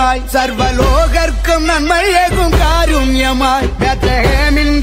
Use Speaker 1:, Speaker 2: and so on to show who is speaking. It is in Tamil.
Speaker 1: பெருமாய் சர்வலோகர்க்கும் நன்மையேகும் காருண்யமாய். பெத்தகேமின்